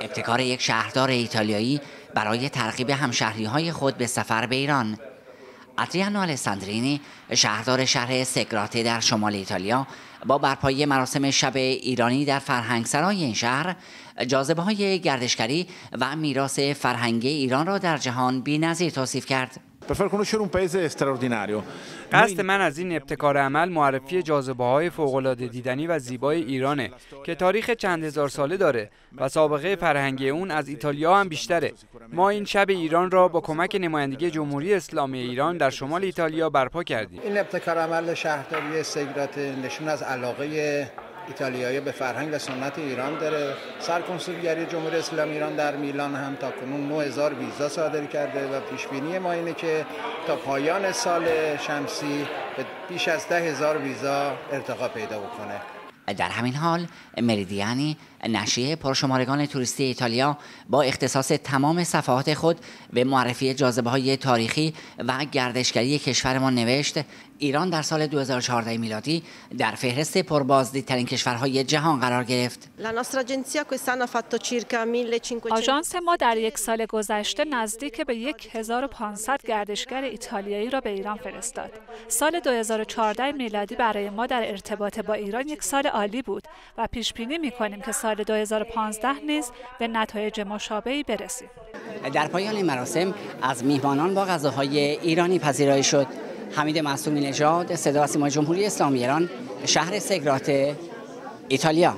ابتکار یک شهردار ایتالیایی برای ترغیب همشهری های خود به سفر به ایران ادریانو الساندرینی شهردار شهر سگراته در شمال ایتالیا با برپایی مراسم شب ایرانی در فرهنگسرای این شهر جاذبه های گردشگری و میراث فرهنگی ایران را در جهان بی‌نظیر توصیف کرد. قصد من از این ابتکار عمل معرفی جاذبه های فوق‌العاده دیدنی و زیبای ایرانه که تاریخ چند هزار ساله داره و سابقه فرهنگی اون از ایتالیا هم بیشتره. ما این شب ایران را با کمک نمایندگی جمهوری اسلامی ایران در شمال ایتالیا برپا کردیم. این ابتکار عمل شهرداری سگرات نشون از علاقه ایتالیایی به فرهنگ و سنت ایران داره. سرکنسولگری جمهوری اسلامی ایران در میلان هم تا کنون 9000 ویزا صادر کرده و پیش بینی ما اینه که تا پایان سال شمسی به بیش از 10000 ویزا ارتقا پیدا بکنه. در همین حال مریدیانی نشریه پرشمارگان توریستی ایتالیا با اختصاص تمام صفحات خود به معرفی جاذبه های تاریخی و گردشگری کشورمان نوشت ایران در سال 2014 میلادی در فهرست پربازدیدترین کشورهای جهان قرار گرفت. آژانس ما در یک سال گذشته نزدیک به 1500 گردشگر ایتالیایی را به ایران فرستاد. سال 2014 میلادی برای ما در ارتباط با ایران یک سال عالی بود و پیش بینی می کنیم که سال 2015 نیز به نتایج مشابهی برسیم. در پایان مراسم از میهمانان با غذاهای ایرانی پذیرایی شد. حمید معصومی نژاد صدا سیمای جمهوری اسلامی ایران شهر سگرات ایتالیا